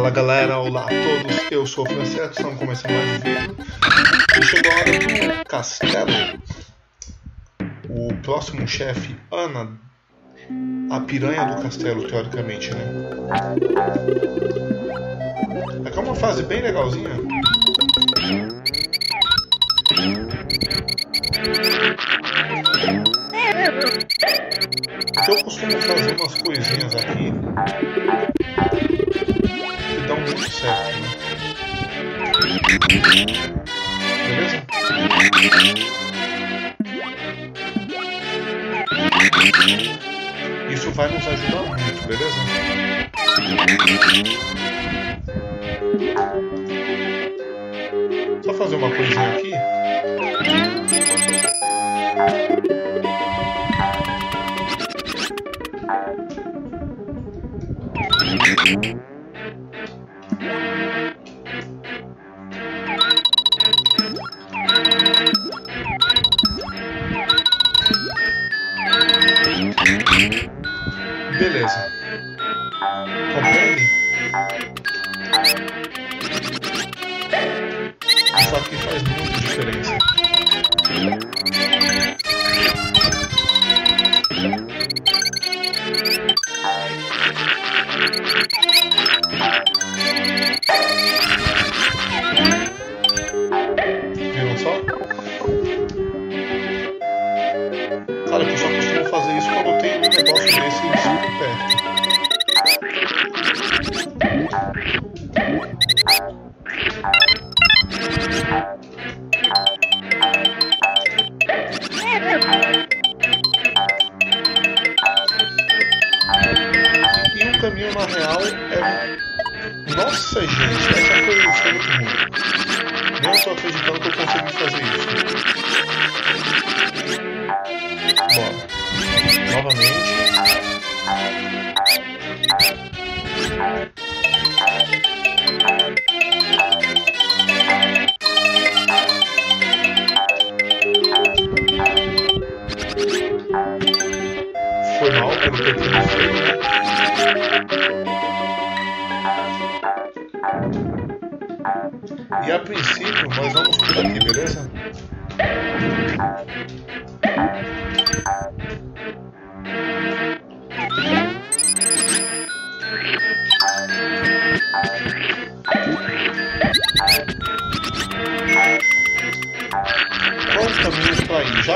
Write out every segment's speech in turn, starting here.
Fala galera, olá a todos, eu sou o Francisco, estamos começando mais um vídeo e chegou a hora do castelo. O próximo chefe, Ana, a piranha do castelo, teoricamente, né? Aqui é uma fase bem legalzinha. Eu costumo fazer umas coisinhas aqui certo? Beleza? Isso vai nos ajudar muito, beleza? Só fazer uma coisinha aqui. Muita diferença.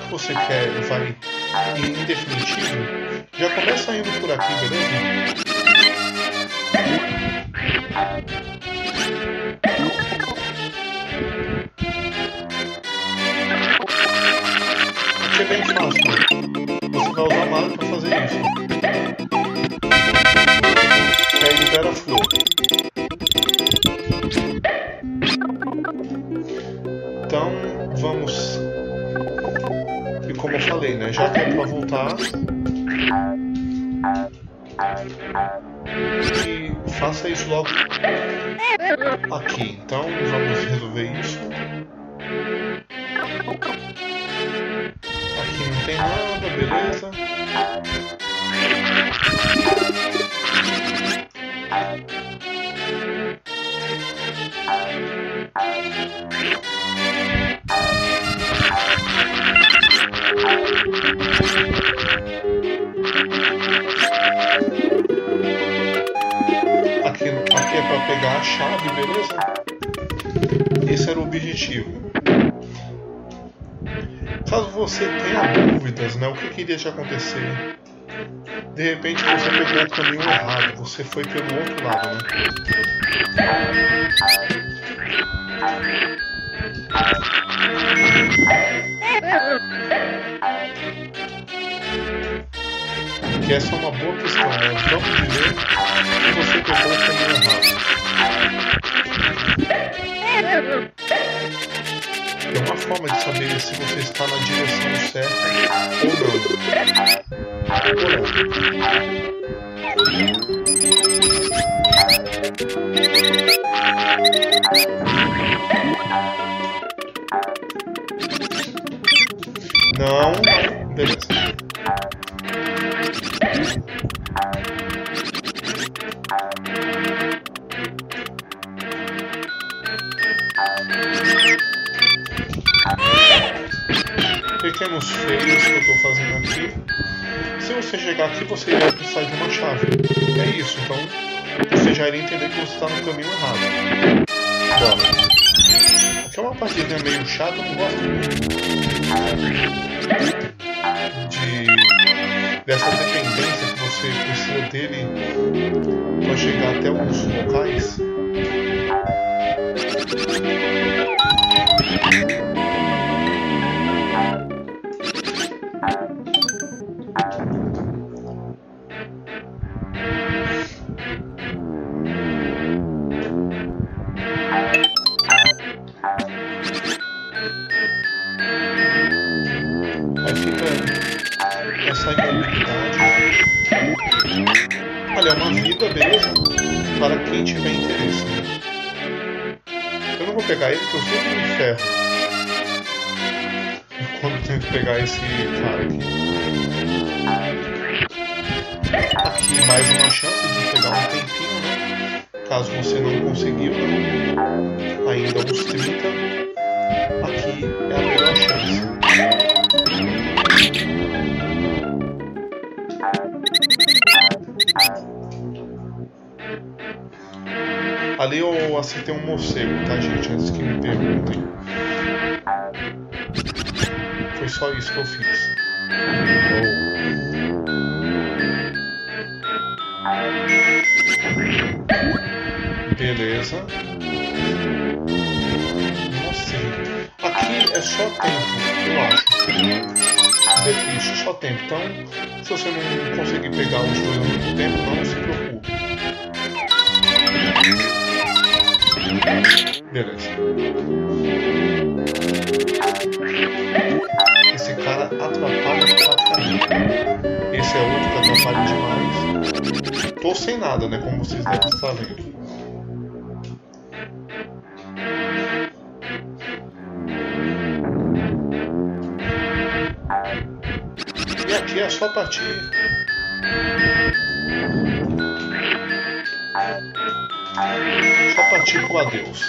Que você quer vai em definitivo, já começa indo por aqui, beleza? Aqui é bem fácil. Você vai usar mago para fazer isso. Isso logo aqui. Então vamos resolver isso. Objetivo. Caso você tenha dúvidas, né, o que, que iria te acontecer? De repente você pegou o caminho errado, você foi pelo outro lado, né? Que essa é uma boa questão, né? Dizer que você pegou o caminho errado. Forma de saber se você está na direção certa ou não. Não, beleza. Caminhos feios que eu estou fazendo aqui. Se você chegar aqui, você irá precisar de uma chave. É isso, então você já iria entender que você está no caminho errado. Bora. Aqui é uma partida meio chata, não gosto de, dessa dependência que você precisa dele para chegar até os locais. Essa imobilidade. Olha, é uma vida, beleza? Para quem tiver interesse. Eu não vou pegar ele porque eu sempre me ferro. Quando tenho que pegar esse cara aqui. Aqui mais uma chance de pegar um tempinho, né? Caso você não conseguiu, né? Ainda uns 30. Eu acertei um morcego, tá, gente? Antes que me perguntem. Foi só isso que eu fiz. Beleza. Nossa. Aqui é só tempo, eu acho. Isso, só tempo. Então, se você não conseguir pegar os dois ao mesmo tempo, não se preocupe. Beleza. Esse cara atrapalha pra. Esse é outro que atrapalha demais. Tô sem nada, né? Como vocês devem estar vendo. E aqui é só partir. Só partir pro adeus.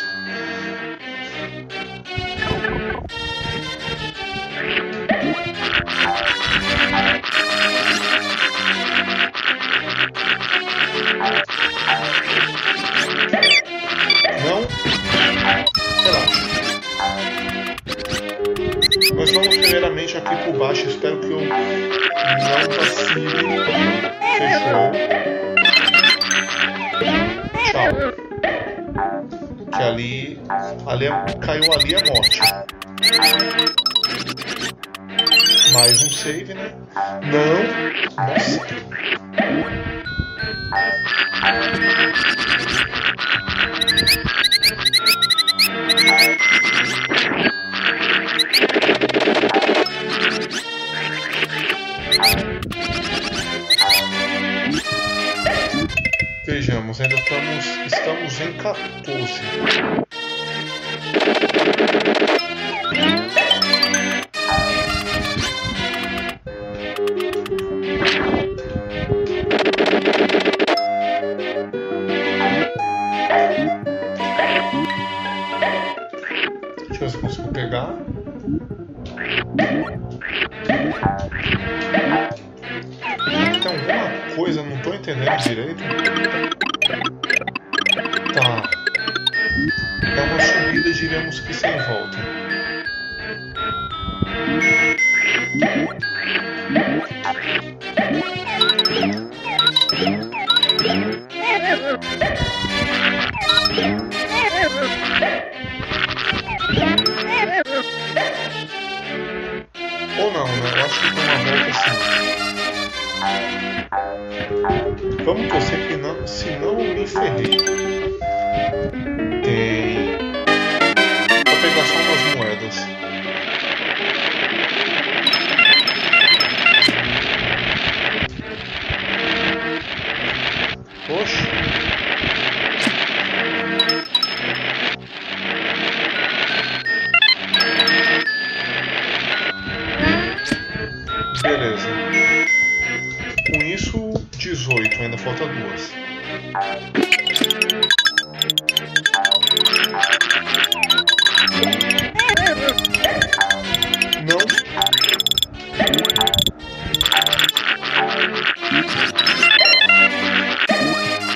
Ali, é- caiu ali é morte. Mais um save, né? Não. Nossa. Vejamos, ainda estamos, estamos em 14. Subida, diríamos que sem volta. Ou não, né? Eu acho que tem uma volta assim. Vamos torcer que não, senão eu me ferrei. 18, ainda falta duas. Não.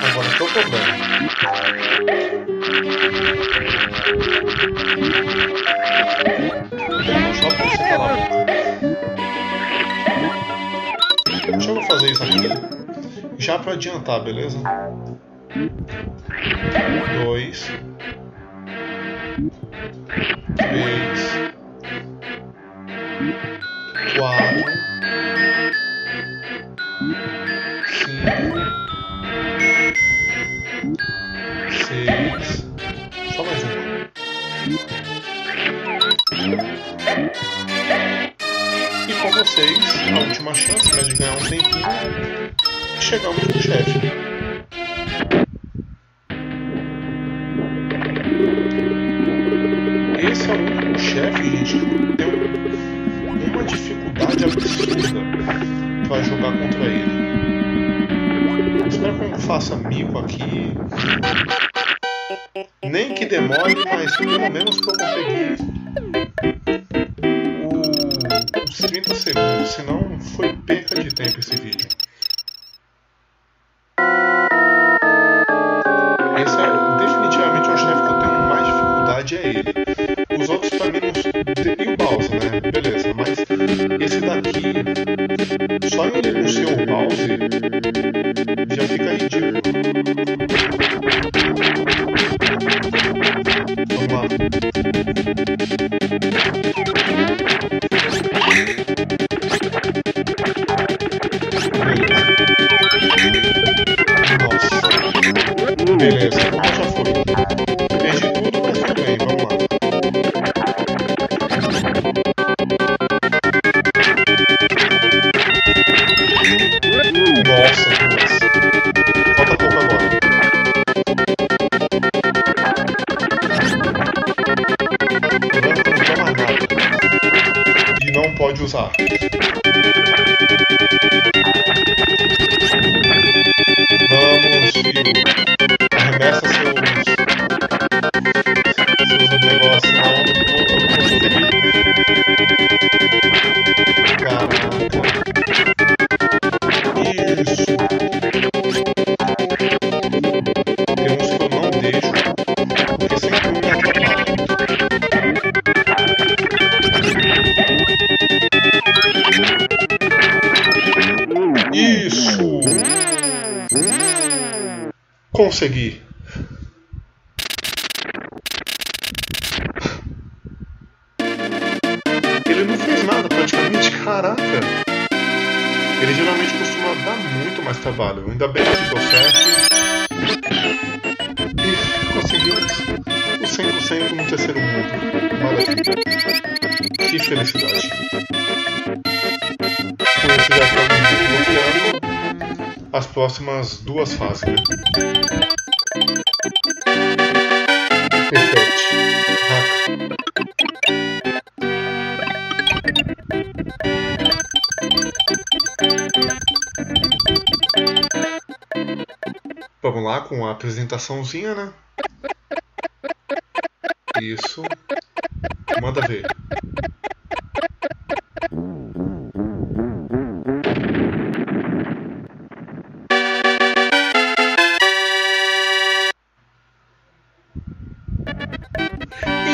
Agora é estou cobrando. Só para você falar. Deixa eu fazer isso aqui adiantar, beleza? Dois. Três. Quatro. Cinco. Seis. Só mais uma. E com vocês, a última chance né, de ganhar um tempinho, chegamos no chefe. Esse é o único chefe, gente, que tem uma dificuldade absurda para jogar contra ele. Espero que eu não faça mico aqui. Nem que demore, mas pelo menos eu conseguir o, os 30 segundos, senão foi perca de tempo esse vídeo. Nossa. Consegui. Ele não fez nada praticamente, caraca! Ele geralmente costuma dar muito mais trabalho. Ainda bem que deu certo. E conseguimos o 100% no terceiro mundo. Maravilha. Que felicidade. Com isso já estamos desbloqueando as próximas duas fases, né? Vamos lá com a apresentaçãozinha, né? Isso. Manda ver.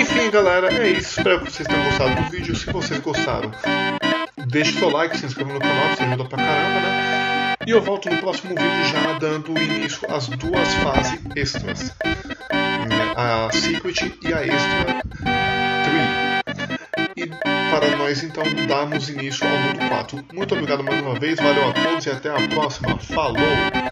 Enfim, galera, é isso. Espero que vocês tenham gostado do vídeo. Se vocês gostaram, deixe seu like, se inscreva no canal, isso ajuda pra caramba, né? E eu volto no próximo vídeo já dando início às duas fases extras. né? A Secret e a Extra 3. E para nós então darmos início ao mundo 4. Muito obrigado mais uma vez, valeu a todos e até a próxima. Falou!